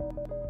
you